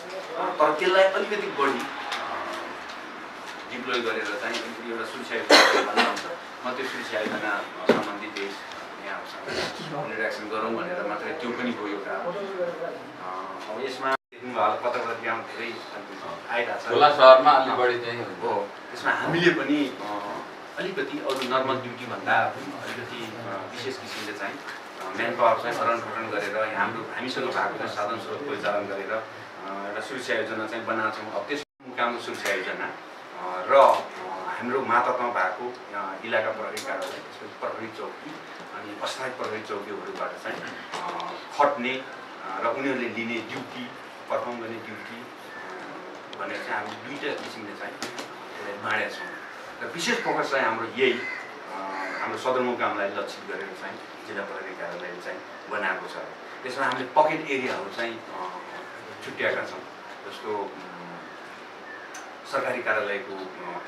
तर त्यसलाई अलिकति बढी डिप्लोय गरेर चाहिँ अलिकति एउटा सुरक्षा योजना आउँछ म त्यो सुरक्षा योजना सम्बन्धित देश यहाँहरूसँग इन्ट्रेक्सन गरौँ भनेर मात्रै त्यो पनि हो एउटा अब यसमा यहाँ धेरै आइरहेको छ सहरमा अलि बढी चाहिँ हो। त्यसमा हामीले पनि अलिकति अरू नर्मल ड्युटीभन्दा अलिकति विशेष किसिमले चाहिँ म्यान पावर चाहिँ हरण खटन गरेर हाम्रो हामीसँग भएको चाहिँ साधन स्रोत परिचालन गरेर एउटा सुरक्षा योजना चाहिँ बनाएको छौँ। अब त्यस मुकामको सुरक्षा योजना र हाम्रो मातहतमा भएको इलाका प्रहरी कार्यालय प्रहरी चौकी अनि अस्थायी प्रहरी चौकीहरूबाट चाहिँ खट्ने र उनीहरूले लिने ड्युटी पर्फर्म गर्ने ड्युटी भनेर चाहिँ हामी दुईवटा किसिमले चाहिँ बाँडेका छौँ। र विशेष फोकस चाहिँ हाम्रो यही हाम्रो सदरमुकामलाई लक्षित गरेर चाहिँ जिल्ला प्रहरी कार्यालयले चाहिँ बनाएको छ। त्यसमा हामीले पकेट एरियाहरू चाहिँ छुट्याएका छौँ। जस्तो सरकारी कार्यालयको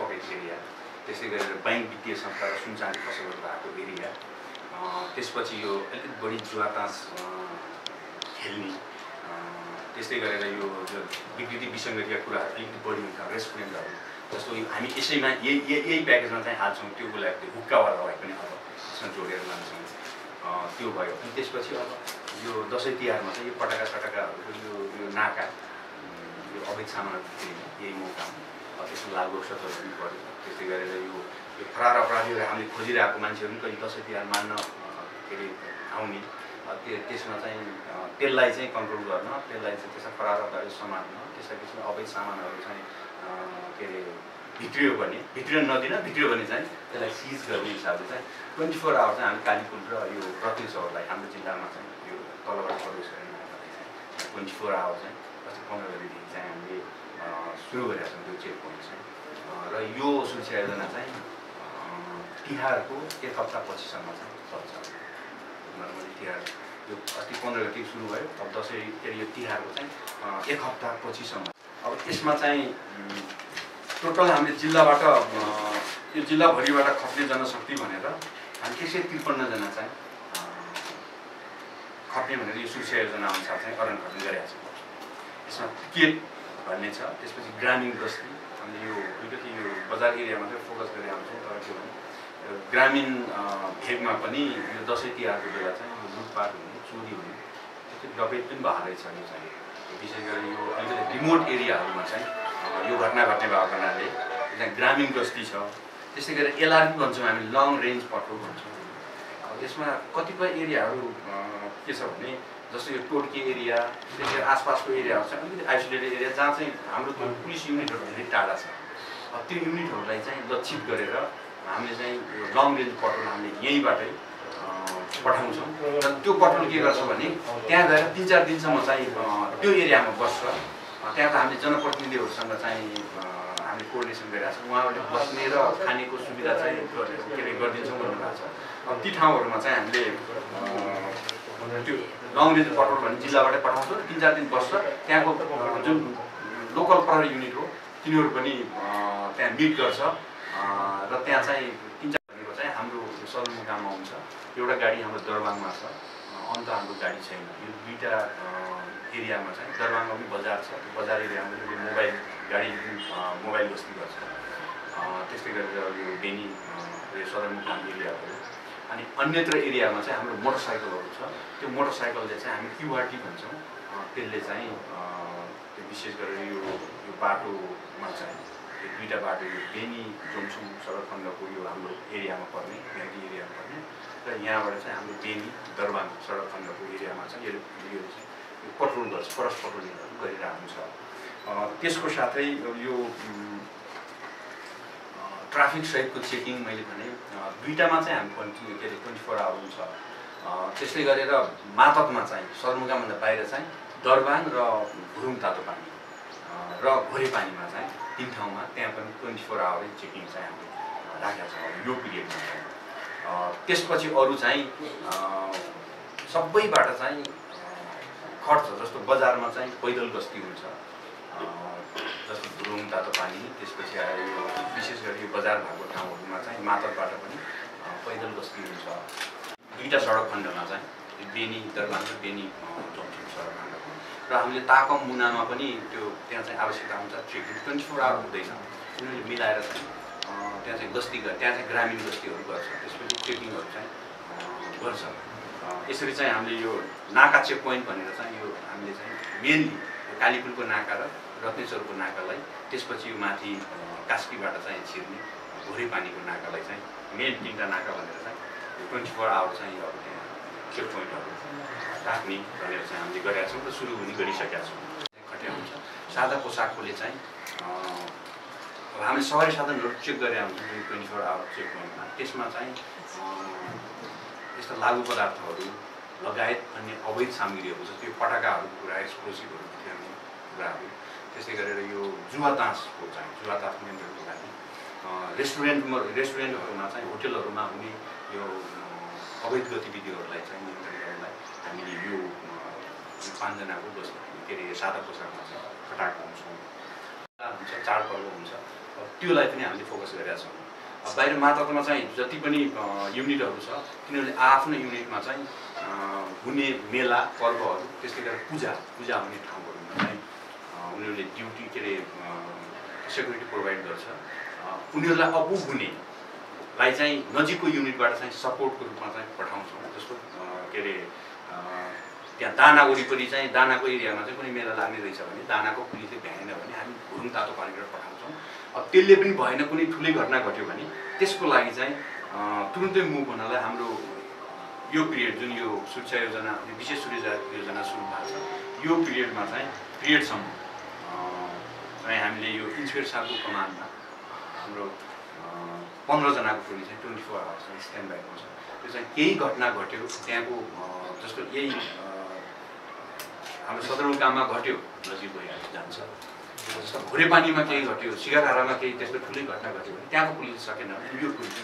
पकेट एरिया। त्यस्तै गरेर ब्याङ्क वित्तीय संस्था र सुनचाँदी पसलहरू भएको एरिया। त्यसपछि यो अलिकति बढी जुवातास खेल्ने त्यस्तै गरेर यो विकृति विसङ्गतिका कुराहरू अलिकति बढी हुन्छ रेस्टुरेन्टहरू जस्तो हामी यसैमा यही यही प्याकेजमा चाहिँ हाल्छौँ त्यो उसलाई त्यो हुक्कावालालाई पनि अब यसमा जोडेर लान्छौँ त्यो भयो। अनि त्यसपछि अब यो दसैँ तिहारमा चाहिँ यो पटाका सटाकाहरूको यो यो नाका यो अवैध सामानहरू यही मौका अब त्यसमा औषधहरू पनि पऱ्यो। त्यस्तै गरेर यो फरार अपराधीहरू हामीले खोजिरहेको मान्छेहरू पनि कहिले दसैँ तिहार मान्न के अरे आउने। त्यो त्यसमा चाहिँ त्यसलाई चाहिँ कन्ट्रोल गर्न त्यसलाई चाहिँ फरार अपराधी समात्न त्यसलाई त्यसमा अवैध सामानहरू चाहिँ के अरे भित्रियो भने भित्रियो नदिन भित्रियो भने चाहिँ त्यसलाई सिज गर्ने हिसाबले चाहिँ ट्वेन्टी फोर आवर चाहिँ हामी कालीपुर र यो प्रदेशहरूलाई हाम्रो जिल्लामा चाहिँ यो तलबाट गर्ने ट्वेन्टी फोर आवर चाहिँ अस्ति पन्ध्र गतिदेखि चाहिँ हामीले सुरु गरेका छौँ त्यो चेक पोइन्ट चाहिँ र यो सुरक्षा योजना चाहिँ तिहारको एक हप्ता पछिसम्म चाहिँ नर्मली तिहार यो अस्ति पन्ध्र गति सुरु भयो। अब दसैँ के अरे यो तिहारको चाहिँ एक हप्ता पछिसम्म। अब यसमा चाहिँ टोटल हामीले जिल्लाबाट यो जिल्लाभरिबाट खट्ने जनशक्ति भनेर हामी एक सय त्रिपन्नजना चाहिँ अ, खट्ने भनेर यो सुरक्षा योजना अनुसार चाहिँ अरण खट्ने गरेका छौँ। यसमा क्रिकेट भन्ने छ त्यसपछि ग्रामीण बस्ती। हामीले यो अलिकति यो बजार एरियामा चाहिँ फोकस गरेर आउँछौँ तर के भने ग्रामीण भेगमा पनि यो दसैँ तिहारको बेला चाहिँ यो लुटपाट हुने चोरी हुने त्यस्तै डकैत पनि भएको रहेछ यो चाहिँ। विशेष गरी यो अलिकति रिमोट एरियाहरूमा चाहिँ यो घटना घट्ने भएको हुनाले त्यहाँ ग्रामीण बस्ती छ। त्यस्तै गरेर एलआरपी भन्छौँ हामी लङ रेन्ज पट्रो भन्छौँ। यसमा कतिपय एरियाहरू के छ भने जस्तो यो टोड्के एरिया त्यसै गरी आसपासको एरियाहरू चाहिँ अलिकति आइसोलेटेड एरिया जहाँ चाहिँ हाम्रो पुलिस युनिटहरू धेरै टाढा छ। त्यो युनिटहरूलाई चाहिँ लक्षित गरेर हामीले चाहिँ लङ रेन्ज पट्रोल हामीले यहीँबाटै पठाउँछौँ। र त्यो पट्रोल के गर्छ भने त्यहाँ गएर तिन चार दिनसम्म चाहिँ त्यो एरियामा बस्छ। त्यहाँ त हामीले जनप्रतिनिधिहरूसँग चाहिँ हामीले कोर्डिनेसन गरिरहेको छौँ। उहाँहरूले बस्ने र खानेको सुविधा चाहिँ के अरे गरिदिन्छौँ भन्नुभएको छ। ती ठाउँहरूमा चाहिँ हामीले त्यो लङ रेन्ज पट्रोल भन्ने जिल्लाबाटै पठाउँछौँ। तिन चार दिन बस्छ। त्यहाँको जुन लोकल प्रहरी युनिट हो तिनीहरू पनि त्यहाँ मिट गर्छ। र त्यहाँ चाहिँ तिन चार भनेको चाहिँ हाम्रो सदरमुकाममा आउँछ एउटा गाडी हाम्रो दरबाङमा छ। अन्त हाम्रो गाडी छैन। यो दुईवटा एरियामा चाहिँ दरबाङमा पनि बजार छ। बजार एरियामा पनि मोबाइल गाडी मोबाइल बस्ती गर्छ। त्यस्तै गरेर यो बेनी यो सदरमुकाम एरियाहरू अनि अन्यत्र एरियामा चाहिँ हाम्रो मोटरसाइकलहरू छ। त्यो मोटरसाइकलले चाहिँ हामी क्युआरटी भन्छौँ। त्यसले चाहिँ विशेष गरेर यो यो बाटोमा चाहिँ यो दुईवटा बाटो यो बेनी जोमसुङ सडक यो हाम्रो एरियामा पर्ने भेटी एरियामा पर्ने र यहाँबाट चाहिँ हाम्रो बेनी दरबाङ सडक खण्डको एरियामा चाहिँ यो चाहिँ यो पट्रोल गर्छ क्रस पट्रोलिङहरू गरिरहेको छ अ, त्यसको साथै यो ट्राफिक सहितको चेकिङ मैले भने अ, दुईवटामा चाहिँ हामी कन्टिन्यू के अरे ट्वेन्टी फोर आवर हुन्छ। अ, त्यस्तै गरेर मातकमा चाहिँ सदरमुकामभन्दा बाहिर चाहिँ दरबाङ र भुरुङ तातो पानी। र घोरे पानीमा चाहिँ तिन ठाउँमा त्यहाँ पनि ट्वेन्टी फोर आवर चेकिङ चाहिँ हामीले राखेका छौँ यो पिरियडमा त्यसपछि अरू चाहिँ सबैबाट चाहिँ खट्छ जस्तो बजारमा चाहिँ पैदल गस्ती हुन्छ। जस्तो भुरुङ तातो पानी त्यसपछि आएर यो विशेष गरी यो बजार भएको ठाउँहरूमा चाहिँ मातरबाट पनि पैदल गस्ती हुन्छ। दुईवटा सडक खण्डमा चाहिँ बेनी दरबाङ र बेनी चौकी सडक। खण्डको र हामीले ताकम मुनामा पनि त्यो त्यहाँ चाहिँ आवश्यकता हुन्छ ट्रिटमेन्ट ट्वेन्टी फोर आवर हुँदैछ। उनीहरूले मिलाएर चाहिँ त्यहाँ चाहिँ गस्ती गर त्यहाँ चाहिँ ग्रामीण गस्तीहरू गर्छ। त्यसपछि ट्रेकिङहरू चाहिँ गर्छ। यसरी चाहिँ हामीले यो नाका चेक पोइन्ट भनेर चाहिँ यो हामीले चाहिँ मेनली कालीपुरको नाका र रत्नेश्वरको नाकालाई त्यसपछि यो माथि कास्कीबाट चाहिँ छिर्ने भोरे पानीको नाकालाई चाहिँ मेन तिनवटा नाका भनेर चाहिँ ट्वेन्टी फोर आवर चाहिँ अब त्यहाँ चेक पोइन्टहरू राख्ने भनेर चाहिँ हामीले गरेका छौँ र सुरु पनि गरिसकेका छौँ हुन्छ सादा पोसाककोले चाहिँ अब हामीले सवारी साधनहरू चेक गरेका हुन्छौँ जुन ट्वेन्टी फोर आवर चेक पोइन्टमा त्यसमा चाहिँ यस्ता लागु पदार्थहरू लगायत अन्य अवैध सामग्रीहरू जस्तो यो पटाकाहरूको कुरा एक्सप्लोसिभहरू इत्यादि कुराहरू त्यस्तै गरेर यो जुवा तासको चाहिँ जुवा तास नियन्त्रणको लागि रेस्टुरेन्टमा रेस्टुरेन्टहरूमा चाहिँ होटेलहरूमा हुने यो अवैध गतिविधिहरूलाई चाहिँ नियन्त्रण गर्नलाई हामीले यो पाँचजनाको जस्तो के अरे सादा पोसाकमा चाहिँ फटाएको हुन्छौँ। हुन्छ चाडपर्व हुन्छ। त्योलाई पनि हामीले फोकस गरेका छौँ। बाहिर मातहतमा चाहिँ जति पनि युनिटहरू छ तिनीहरूले आफ्नो युनिटमा चाहिँ हुने मेला पर्वहरू त्यस्तै गरेर पूजा पूजा हुने ठाउँहरूमा चाहिँ उनीहरूले ड्युटी के अरे सेक्युरिटी प्रोभाइड गर्छ। उनीहरूलाई अपुग हुनेलाई चाहिँ नजिकको युनिटबाट चाहिँ सपोर्टको रूपमा चाहिँ पठाउँछौँ। जस्तो के अरे त्यहाँ दाना वरिपरि चाहिँ दानाको एरियामा चाहिँ कुनै मेला लाग्ने रहेछ भने दानाको पुलिसले भ्याएन भने हामी घुरुङ तातो पानीबाट पठाउँछौँ। अब त्यसले पनि भएन कुनै ठुलै घटना घट्यो भने त्यसको लागि चाहिँ तुरुन्तै मुभ हुनलाई हाम्रो यो पिरियड जुन यो सुरक्षा योजना विशेष सुरक्षा योजना सुरु भएको छ यो पिरियडमा चाहिँ पिरियडसम्म चाहिँ हामीले यो इन्सपेक्टर साहबको कमानमा हाम्रो पन्ध्रजनाको टोली चाहिँ ट्वेन्टी फोर आवर्स चाहिँ स्ट्यान्ड बाई हुन्छ त्यो चाहिँ केही घटना घट्यो त्यहाँको जस्तो यही हाम्रो सदरमुकाममा घट्यो नजिक भइहाल्छ जान्छ। भोरे पानीमा केही घट्यो सिगाधारामा केही त्यस्तो ठुलै घटना घट्यो भने त्यहाँको पुलिस सकेन यो पुलिस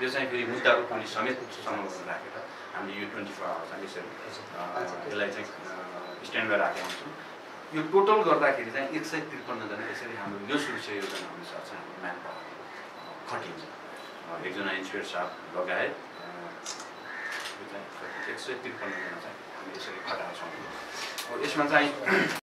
यो चाहिँ फेरि मुद्दाको पुलिस समेत समावेश राखेर हामीले यो ट्वेन्टी फोर आवर चाहिँ यसरी यसलाई चाहिँ स्ट्यान्डमा राखेका हुन्छौँ। यो टोटल गर्दाखेरि चाहिँ एक सय त्रिपन्नजना यसरी हाम्रो यो सुरक्षा योजना अनुसार चाहिँ हाम्रो म्यान पावर खटिन्छ एकजना इन्सपेक्टर साहब लगायत एक सय त्रिपन्नजना चाहिँ हामी यसरी खटाएको छौँ यसमा चाहिँ